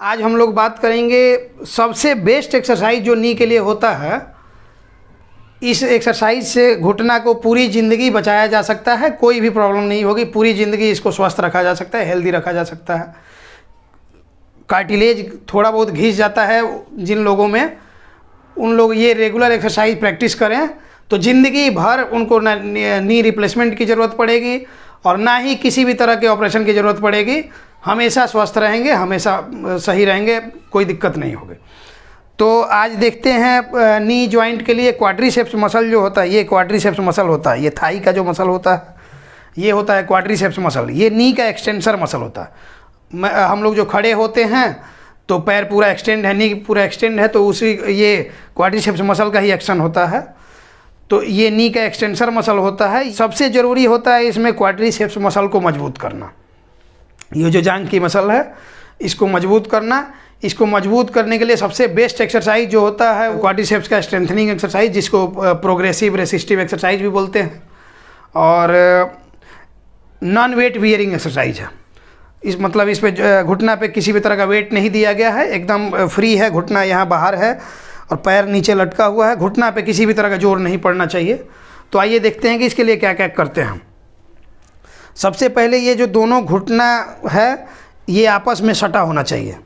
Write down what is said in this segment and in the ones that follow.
आज हम लोग बात करेंगे सबसे बेस्ट एक्सरसाइज जो नी के लिए होता है, इस एक्सरसाइज से घुटना को पूरी ज़िंदगी बचाया जा सकता है, कोई भी प्रॉब्लम नहीं होगी, पूरी ज़िंदगी इसको स्वस्थ रखा जा सकता है हेल्दी रखा जा सकता है। कार्टिलेज थोड़ा बहुत घिस जाता है जिन लोगों में, उन लोग ये रेगुलर एक्सरसाइज प्रैक्टिस करें तो ज़िंदगी भर उनको ना रिप्लेसमेंट की ज़रूरत पड़ेगी और ना ही किसी भी तरह के ऑपरेशन की ज़रूरत पड़ेगी। हमेशा स्वस्थ रहेंगे, हमेशा सही रहेंगे, कोई दिक्कत नहीं होगी। तो आज देखते हैं नी जॉइंट के लिए क्वाड्रीसेप्स मसल जो होता है, ये क्वाड्रीसेप्स मसल होता है, ये थाई का जो मसल होता है, ये होता है क्वाड्रीसेप्स मसल ये नी का एक्सटेंसर मसल होता है। हम लोग जो खड़े होते हैं तो पैर पूरा एक्सटेंड है नी पूरा एक्सटेंड है तो उसी, ये क्वाड्रीसेप्स मसल का ही एक्शन होता है। तो ये नी का एक्सटेंसर मसल होता है। सबसे ज़रूरी होता है इसमें क्वाड्रीसेप्स मसल को मज़बूत करना। ये जो जांग की मसल है, इसको मज़बूत करना, इसको मज़बूत करने के लिए सबसे बेस्ट एक्सरसाइज जो होता है क्वाड्रीसेप्स का स्ट्रेंथनिंग एक्सरसाइज जिसको प्रोग्रेसिव रेसिस्टिव एक्सरसाइज भी बोलते हैं। और नॉन वेट वियरिंग एक्सरसाइज है। इस मतलब इस पे घुटना पे किसी भी तरह का वेट नहीं दिया गया है। एकदम फ्री है, घुटना यहाँ बाहर है और पैर नीचे लटका हुआ है। घुटना पे किसी भी तरह का ज़ोर नहीं पड़ना चाहिए। तो आइए देखते हैं कि इसके लिए क्या क्या करते हैं सबसे पहले ये जो दोनों घुटना है, ये आपस में सटा होना चाहिए।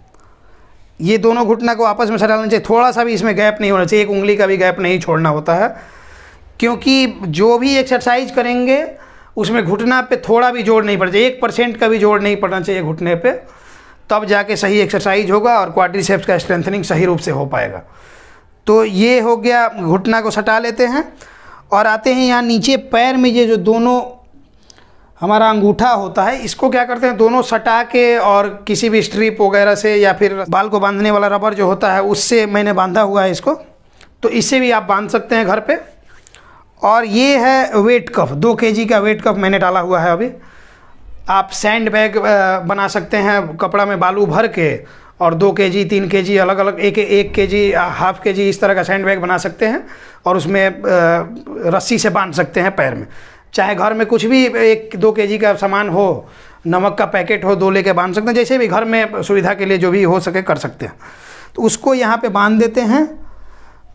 ये दोनों घुटना को आपस में सटा होना चाहिए। थोड़ा सा भी इसमें गैप नहीं होना चाहिए, एक उंगली का भी गैप नहीं छोड़ना होता है। क्योंकि जो भी एक्सरसाइज करेंगे, उसमें घुटना पे थोड़ा भी जोड़ नहीं पड़ना चाहिए, एक परसेंट का भी जोड़ नहीं पड़ना चाहिए घुटने पे। तब जाके सही एक्सरसाइज होगा और क्वाड्रीसेप्स का स्ट्रेंथनिंग सही रूप से हो पाएगा। तो ये हो गया, घुटना को सटा लेते हैं। और आते हैं यहाँ नीचे, पैर में ये जो दोनों हमारा अंगूठा होता है, इसको क्या करते हैं, दोनों सटा के और किसी भी स्ट्रिप वगैरह से या फिर बाल को बांधने वाला रबर जो होता है, उससे मैंने बांधा हुआ है इसको। तो इससे भी आप बाँध सकते हैं घर पे। और ये है वेट कफ दो केजी का वेट कफ मैंने डाला हुआ है अभी। आप सैंड बैग बना सकते हैं कपड़ा में बालू भर के और दो के जी तीन के जी अलग अलग एक एक के जी हाफ़ के जी इस तरह का सैंड बैग बना सकते हैं और उसमें रस्सी से बाँध सकते हैं पैर में। चाहे घर में कुछ भी एक दो के जी का सामान हो, नमक का पैकेट हो, दो लेके बाँध सकते हैं, जैसे भी घर में सुविधा के लिए जो भी हो सके कर सकते हैं। तो उसको यहाँ पे बाँध देते हैं।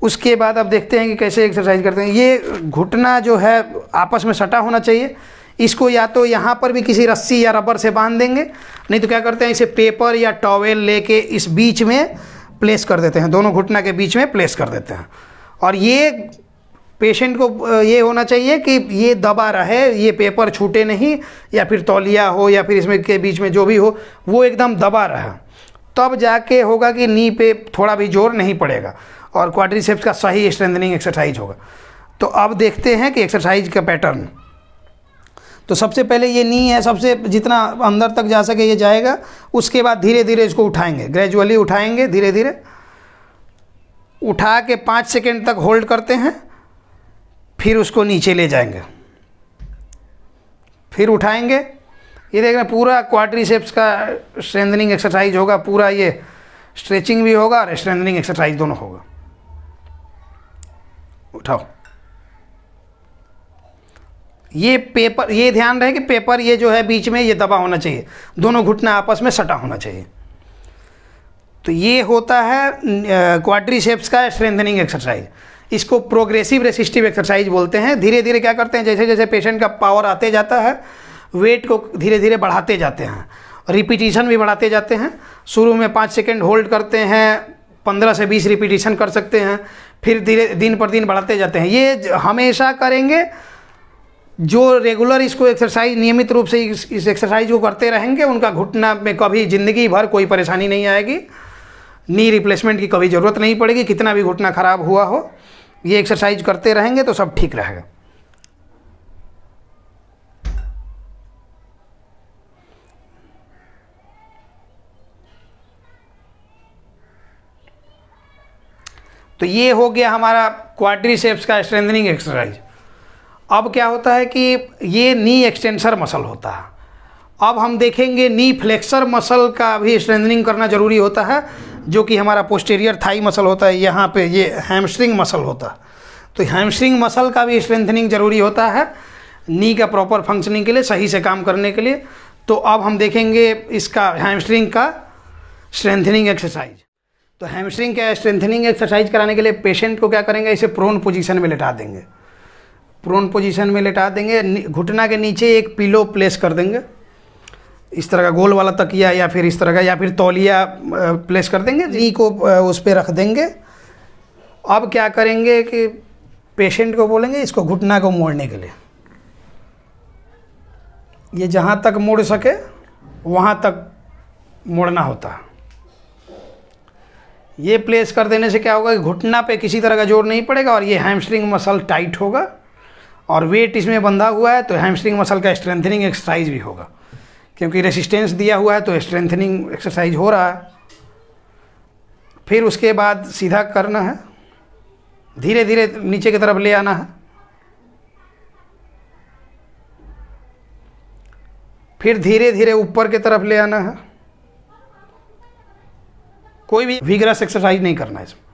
उसके बाद अब देखते हैं कि कैसे एक्सरसाइज करते हैं। ये घुटना जो है, आपस में सटा होना चाहिए। इसको या तो यहाँ पर भी किसी रस्सी या रबर से बाँध देंगे। नहीं तो क्या करते हैं, इसे पेपर या टॉवेल लेके इस बीच में प्लेस कर देते हैं। दोनों घुटना के बीच में प्लेस कर देते हैं। और ये पेशेंट को ये होना चाहिए कि ये दबा रहे, ये पेपर छूटे नहीं, या फिर तौलिया हो, या फिर इसमें के बीच में जो भी हो, वो एकदम दबा रहा। तब जाके होगा कि नी पे थोड़ा भी ज़ोर नहीं पड़ेगा और क्वाड्रीसेप्स का सही स्ट्रेंथनिंग एक्सरसाइज होगा। तो अब देखते हैं कि एक्सरसाइज का पैटर्न तो सबसे पहले ये नी है, सबसे जितना अंदर तक जा सके ये जाएगा, उसके बाद धीरे धीरे इसको उठाएँगे। ग्रेजुअली उठाएँगे धीरे धीरे उठा के पाँच सेकेंड तक होल्ड करते हैं। फिर उसको नीचे ले जाएँगे। फिर उठाएँगे। ये देख रहे हैं पूरा क्वाड्रीसेप्स का स्ट्रेंथनिंग एक्सरसाइज होगा, पूरा ये स्ट्रेचिंग भी होगा और स्ट्रेंथनिंग एक्सरसाइज दोनों होगा। उठाओ। ये पेपर ये ध्यान रहे कि पेपर ये जो है बीच में ये दबा होना चाहिए। दोनों घुटना आपस में सटा होना चाहिए। तो ये होता है क्वाड्रीसेप्स का स्ट्रेंथनिंग एक्सरसाइज इसको प्रोग्रेसिव रेसिस्टिव एक्सरसाइज बोलते हैं। धीरे धीरे क्या करते हैं? जैसे जैसे पेशेंट का पावर आते जाता है वेट को धीरे धीरे बढ़ाते जाते हैं। रिपीटिशन भी बढ़ाते जाते हैं। शुरू में पाँच सेकेंड होल्ड करते हैं पंद्रह से बीस रिपीटिशन कर सकते हैं फिर धीरे दिन पर दिन बढ़ाते जाते हैं। ये हमेशा करेंगे जो रेगुलर इसको एक्सरसाइज नियमित रूप से इस, इस एक्सरसाइज को करते रहेंगे उनका घुटना में कभी ज़िंदगी भर कोई परेशानी नहीं आएगी। नी रिप्लेसमेंट की कभी ज़रूरत नहीं पड़ेगी कितना भी घुटना ख़राब हुआ हो। ये एक्सरसाइज करते रहेंगे तो सब ठीक रहेगा। तो ये हो गया हमारा क्वाड्रीसेप्स का स्ट्रेंथनिंग एक्सरसाइज अब क्या होता है कि ये नी एक्सटेंसर मसल होता है। अब हम देखेंगे नी फ्लेक्सर मसल का भी स्ट्रेंथनिंग करना ज़रूरी होता है, जो कि हमारा पोस्टेरियर थाई मसल होता है, यहाँ पे ये हैमस्ट्रिंग मसल होता है। तो हैमस्ट्रिंग मसल का भी स्ट्रेंथनिंग ज़रूरी होता है, नी का प्रॉपर फंक्शनिंग के लिए, सही से काम करने के लिए। तो अब हम देखेंगे इसका हैमस्ट्रिंग का स्ट्रेंथनिंग एक्सरसाइज तो हैमस्ट्रिंग का स्ट्रेंथनिंग एक्सरसाइज कराने के लिए पेशेंट को क्या करेंगे, इसे प्रोन पोजीशन में लेटा देंगे। प्रोन पोजीशन में लेटा देंगे, घुटना के नीचे एक पिलो प्लेस कर देंगे। इस तरह का गोल वाला तकिया या फिर इस तरह का, या फिर तौलिया प्लेस कर देंगे? जी। को उस पर रख देंगे। अब क्या करेंगे कि पेशेंट को बोलेंगे इसको घुटना को मोड़ने के लिए। ये जहाँ तक मोड़ सके, वहाँ तक मोड़ना होता। है ये प्लेस कर देने से क्या होगा कि घुटना पे किसी तरह का ज़ोर नहीं पड़ेगा और ये हैमस्ट्रिंग मसल टाइट होगा। और वेट इसमें बंधा हुआ है तो हैमस्ट्रिंग मसल का स्ट्रेंथनिंग एक्सरसाइज भी होगा। क्योंकि रेसिस्टेंस दिया हुआ है तो स्ट्रेंथनिंग एक्सरसाइज हो रहा है। फिर उसके बाद सीधा करना है। धीरे धीरे नीचे की तरफ़ ले आना है। फिर धीरे धीरे ऊपर की तरफ़ ले आना है। कोई भी विग्रस एक्सरसाइज नहीं करना है इसमें।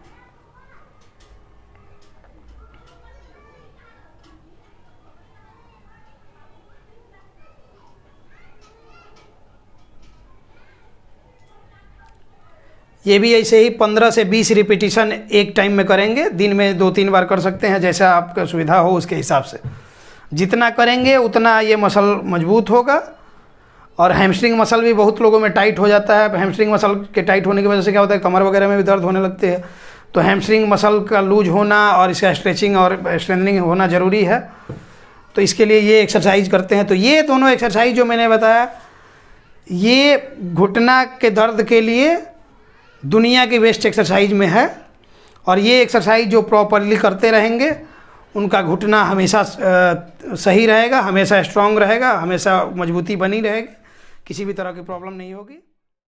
ये भी ऐसे ही पंद्रह से बीस रिपीटिशन एक टाइम में करेंगे। दिन में दो तीन बार कर सकते हैं, जैसा आपका सुविधा हो उसके हिसाब से। जितना करेंगे, उतना ये मसल मज़बूत होगा। और हैमस्ट्रिंग मसल भी बहुत लोगों में टाइट हो जाता है। हैमस्ट्रिंग मसल के टाइट होने की वजह से क्या होता है? कमर वगैरह में भी दर्द होने लगते हैं। तो हैमस्ट्रिंग मसल का लूज होना और इसका स्ट्रेचिंग और स्ट्रेंथनिंग होना ज़रूरी है। तो इसके लिए ये एक्सरसाइज करते हैं। तो ये दोनों एक्सरसाइज जो मैंने बताया, ये घुटना के दर्द के लिए दुनिया की बेस्ट एक्सरसाइज में है और ये एक्सरसाइज जो प्रॉपरली करते रहेंगे, उनका घुटना हमेशा सही रहेगा, हमेशा स्ट्रांग रहेगा, हमेशा मजबूती बनी रहेगी, किसी भी तरह की प्रॉब्लम नहीं होगी।